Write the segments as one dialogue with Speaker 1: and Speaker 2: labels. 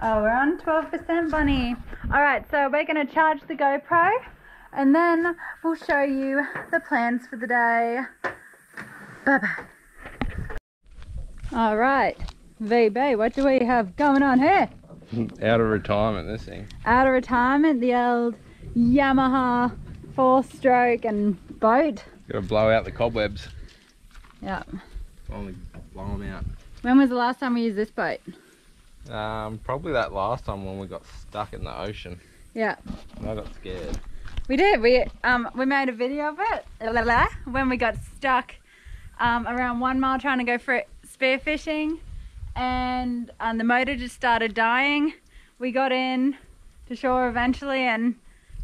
Speaker 1: Oh, we're on 12%, Bunny. All right, so we're going to charge the GoPro and then we'll show you the plans for the day. Bye bye. All right, VB, what do we have going on here?
Speaker 2: Out of retirement, this thing.
Speaker 1: Out of retirement, the old Yamaha four stroke and boat.
Speaker 2: Gotta blow out the cobwebs.
Speaker 1: Yep.
Speaker 2: Only blow them out.
Speaker 1: When was the last time we used this boat?
Speaker 2: Um, probably that last time when we got stuck in the ocean.
Speaker 1: Yeah.
Speaker 2: And I got scared.
Speaker 1: We did. We um we made a video of it la, la, la, when we got stuck um, around one mile trying to go for spearfishing, and um, the motor just started dying. We got in to shore eventually, and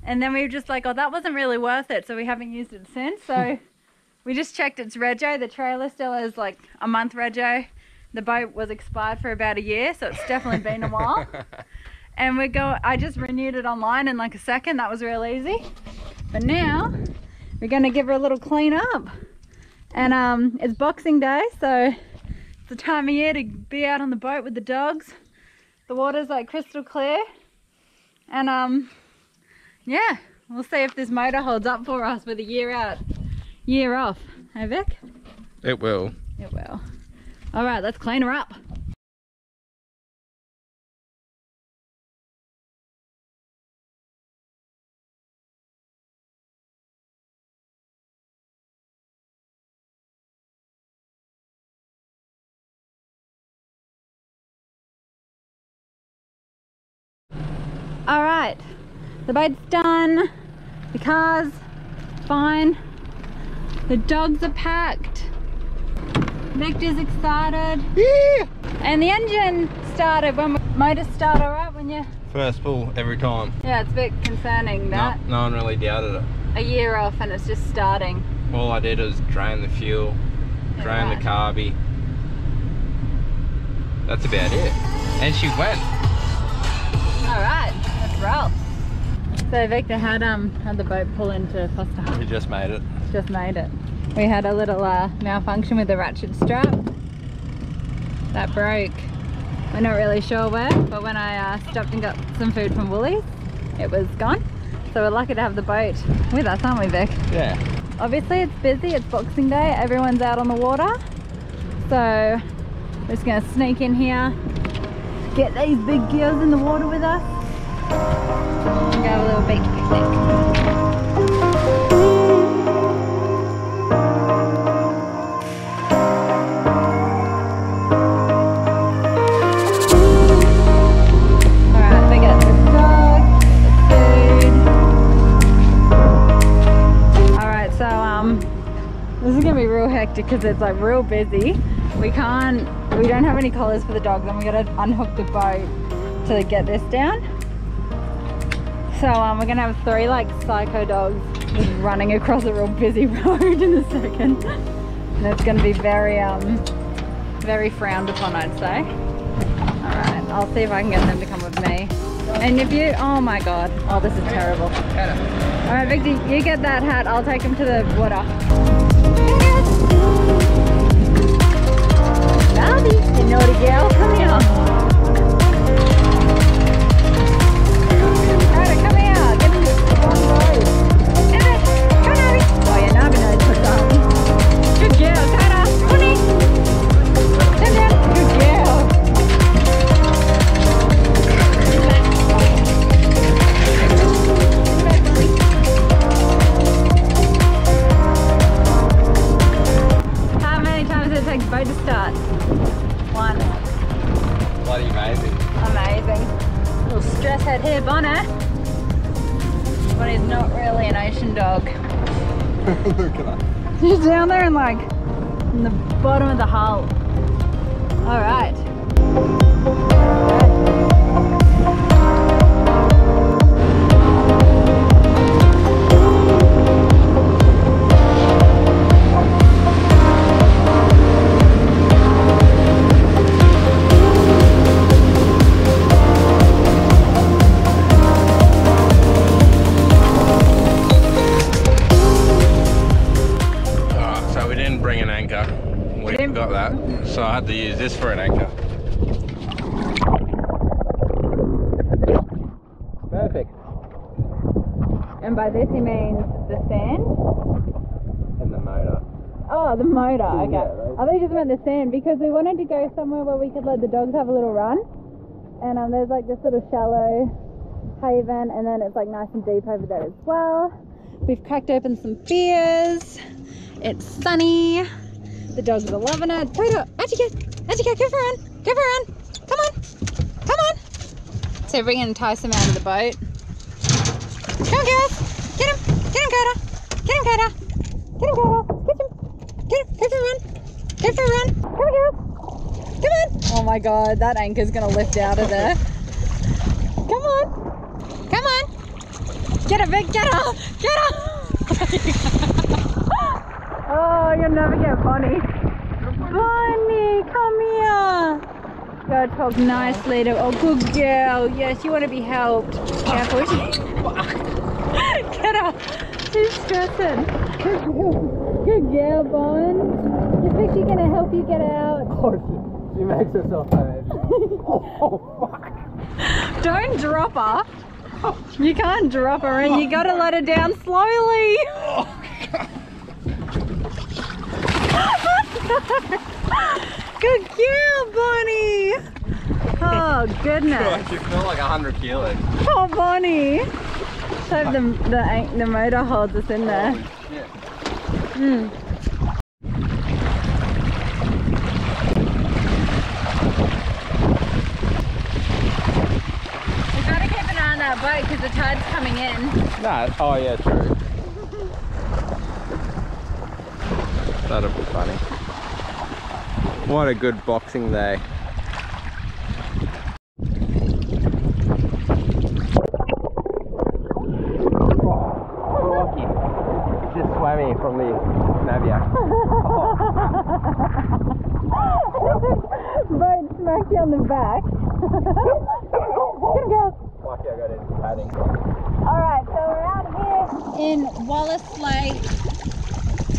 Speaker 1: and then we were just like, oh, that wasn't really worth it, so we haven't used it since. So we just checked its rego. The trailer still is like a month rego. The boat was expired for about a year, so it's definitely been a while. And we go i just renewed it online in like a second. That was real easy. But now we're gonna give her a little clean up. And um it's boxing day so it's the time of year to be out on the boat with the dogs. The water's like crystal clear. And um yeah we'll see if this motor holds up for us with a year out year off. Hey vic?
Speaker 2: It will.
Speaker 1: it will all right let's clean her up All right, the boat's done. The car's fine. The dogs are packed. Victor's excited.
Speaker 2: Yeah!
Speaker 1: And the engine started when the motor start all right when you.
Speaker 2: First pull every time.
Speaker 1: Yeah, it's a bit concerning
Speaker 2: No,
Speaker 1: that
Speaker 2: no one really doubted it.
Speaker 1: a year off and it's just starting.
Speaker 2: All I did was drain the fuel, drain
Speaker 1: Right.
Speaker 2: the carby. That's about it. And she went.
Speaker 1: All right, let's roll. So Victor, how'd um how'd the boat pull into Forster?
Speaker 2: We just made it.
Speaker 1: Just made it. We had a little uh, malfunction with the ratchet strap. That broke. We're not really sure where, but when I uh, stopped and got some food from Woolies, it was gone. So we're lucky to have the boat with us, aren't we, Vic?
Speaker 2: Yeah.
Speaker 1: Obviously it's busy, it's Boxing Day, everyone's out on the water. So we're just gonna sneak in here, get these big girls in the water with us, and go have a little beach picnic. This is gonna be real hectic because it's like real busy. We can't we don't have any collars for the dogs and we gotta unhook the boat to get this down. So um we're gonna have three like psycho dogs just running across a real busy road in a second. And it's gonna be very um very frowned upon I'd say. Alright, I'll see if I can get them to come with me. And if you, oh my god, oh this is terrible. Alright Victor, you get that hat, I'll take him to the water. Naughty girl, come here.
Speaker 2: Look at that.
Speaker 1: He's down there and like in the bottom of the hull. All right.
Speaker 2: This for an anchor. Perfect.
Speaker 1: And by this he means the sand?
Speaker 2: And the motor.
Speaker 1: Oh, the motor. Okay.
Speaker 2: Yeah, right.
Speaker 1: I thought you just meant the sand because we wanted to go somewhere where we could let the dogs have a little run. And um, there's like this little shallow haven, and then it's like nice and deep over there as well. We've cracked open some beers. It's sunny. The dogs are loving it. Toto, Atika, Atika, go for a run. Go for a run. Come on. Come on. So we're going to entice them out of the boat. Come on, girls. Get him. Get him, Coda. Get him, Coda. Get him, Coda. Get him. Get him. Go for a run. Go for a run. Come on, girls. Come on. Oh my god, that anchor's going to lift out of there. Come on. Come on. Get it, Vic. Get up. Get up. Oh oh, you'll never get Bonnie. Bonnie, come here. Go talk nicely to. Oh, good girl. Yes, you want to be helped. Careful. Get up. She's stressing. Good girl. Good girl, Bon. You think she's gonna help you get out?
Speaker 2: Oh, she makes herself so Oh, fuck.
Speaker 1: Don't drop her. You can't drop her and you gotta let her down slowly. Oh. Good girl, Bonnie. Oh goodness.
Speaker 2: she felt like 100 kilos.
Speaker 1: Oh, Bonnie. Hope the, the, the motor holds us in there.
Speaker 2: Shit.
Speaker 1: Mm. We gotta keep an eye on that boat because the tide's coming in.
Speaker 2: No, oh yeah, true. That'll be funny. What a good boxing day. Rocky. Just swimming from the Navia.
Speaker 1: boat smacked you on the back. Get him.
Speaker 2: Lucky I got into padding.
Speaker 1: Alright, so we're out here in Wallis Lake,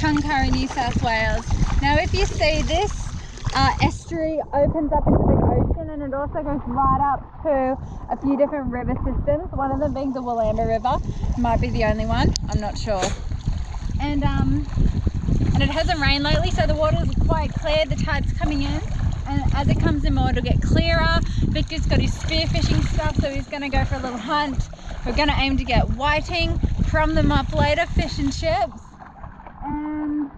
Speaker 1: Tuncurry, New South Wales. Now if you see this uh, estuary opens up into the ocean and it also goes right up to a few different river systems, one of them being the Wallamba River, might be the only one, I'm not sure. And um, and it hasn't rained lately so the water's quite clear, the tide's coming in and as it comes in more it'll get clearer. Victor's got his spearfishing stuff so he's going to go for a little hunt. We're going to aim to get whiting, from them up later, fish and chips. And,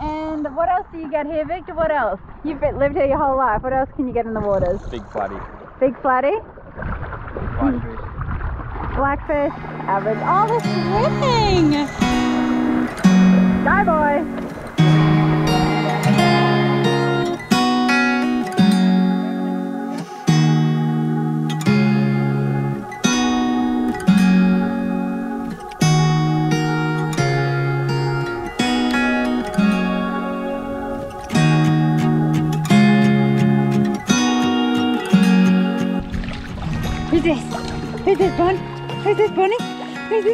Speaker 1: and what else do you get here Victor? What else? You've lived here your whole life. What else can you get in the waters?
Speaker 2: Big flatty.
Speaker 1: Big flatty,
Speaker 2: Blackfish.
Speaker 1: blackfish, average. Oh, the swimming!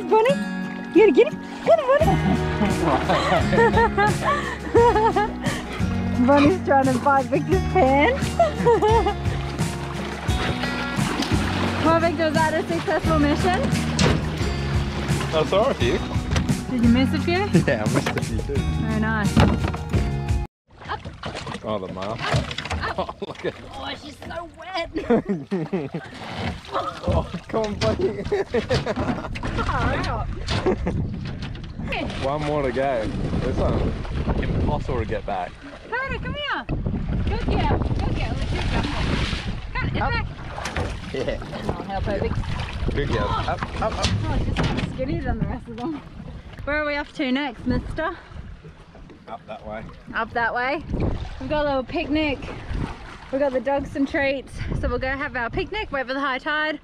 Speaker 1: This, Bonnie? You gotta get him? Get him, Bonnie! Bonnie's trying to bite Victor's pants. well, Victor, was that a successful mission?
Speaker 2: I saw a few.
Speaker 1: Did you miss a few?
Speaker 2: Yeah, I missed a few too.
Speaker 1: Very nice.
Speaker 2: Oh, the mask. Oh, look at
Speaker 1: Oh, she's so wet.
Speaker 2: Oh, come on, buddy. one more to go. This one, impossible to get back.
Speaker 1: Carter, come here. Good girl. Good girl. Let's do something. Come on, back.
Speaker 2: Yeah.
Speaker 1: I'll help her, Vic.
Speaker 2: Good girl. Oh, up, up, up.
Speaker 1: Oh, she's skinnier than the rest of them. Where are we off to next, mister?
Speaker 2: Up that way.
Speaker 1: Up that way. We've got a little picnic. We've got the dogs some treats. So we'll go have our picnic, wait for the high tide,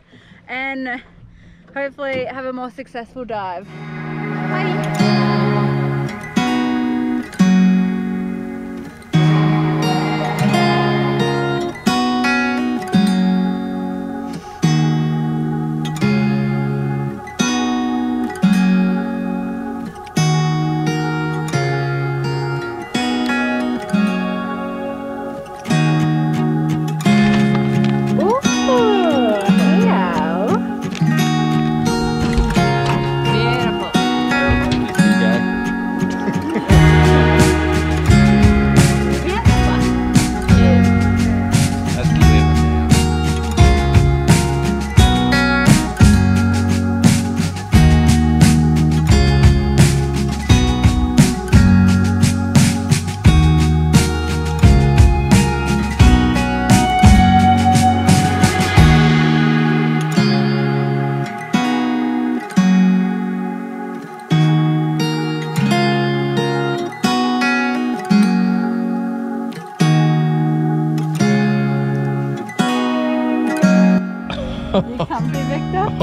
Speaker 1: and hopefully have a more successful dive.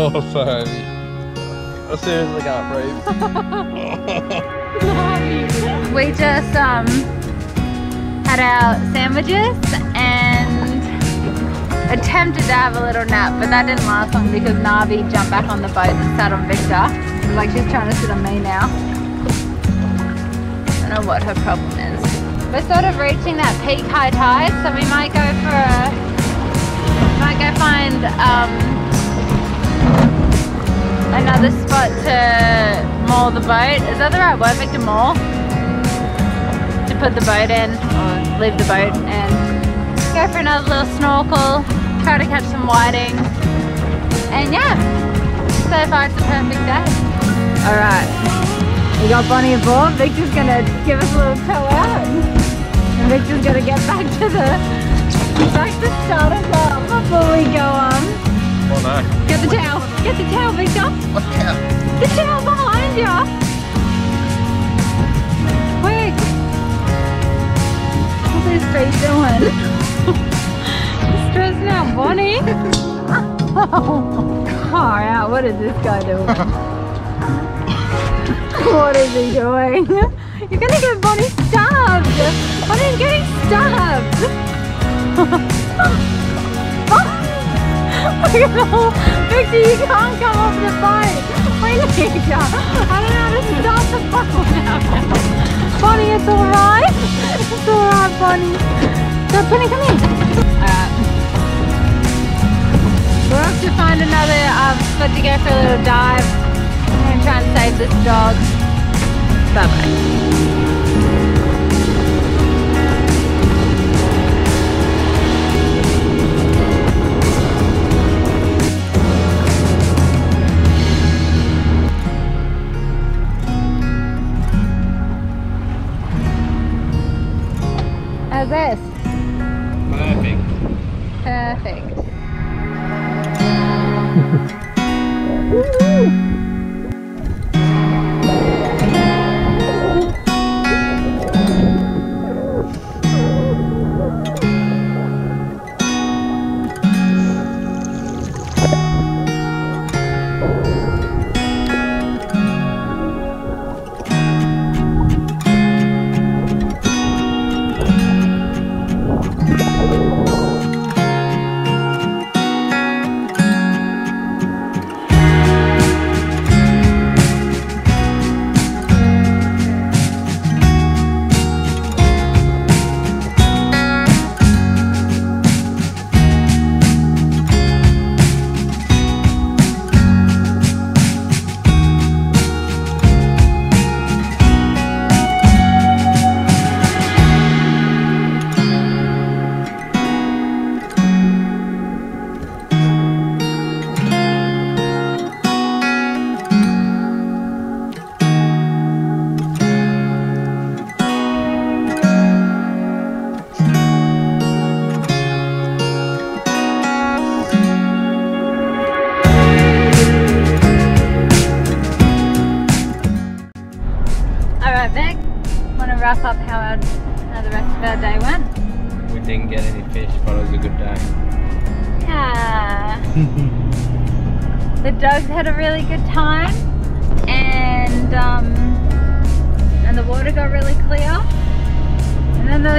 Speaker 2: Oh, Foamy. I seriously can't breathe.
Speaker 1: we just um had our sandwiches and attempted to have a little nap, but that didn't last long because Navi jumped back on the boat and sat on Victor. It's like she's trying to sit on me now. I don't know what her problem is. We're sort of reaching that peak high tide, so we might go for a might go find um another spot to moor the boat. Is that the right word, Victor? Moor? To put the boat in or leave the boat and go for another little snorkel, try to catch some whiting. And yeah, so far it's a perfect day. Alright, we got Bonnie aboard. Victor's gonna give us a little tow out. And Victor's gonna get back to the back to start us up before we go on.
Speaker 2: Oh no.
Speaker 1: Get the towel. Get the towel, Victor.
Speaker 2: What cow?
Speaker 1: The towel behind you. Quick. What's his face doing? Stressing out Bonnie. oh, Far out. What is this guy doing? what is he doing? You're gonna get Bonnie stabbed. Bonnie's getting stabbed. Victor, you can't come off the. We need you. I don't know how to stop the boat now. Bonnie, it's alright. It's alright, Bonnie. So, Bonnie, come here. Alright. We're off to find another um, spot to go for a little dive. To try and save this dog.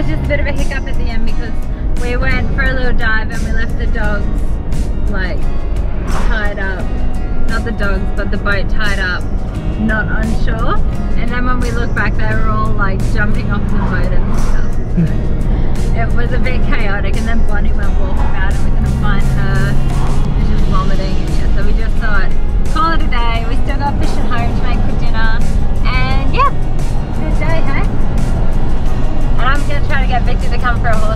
Speaker 2: Was
Speaker 1: just a bit of a hiccup at the end because we went for a little dive and we left the dogs like tied up. Not the dogs, but the boat tied up, not on shore. And then when we look back, they were all like jumping off the boat and stuff. It was a bit chaotic. And then Bonnie went walking out and we couldn't find her. She was vomiting. And yeah, so we just thought, call it a day. We still got fish at home to make for dinner. come from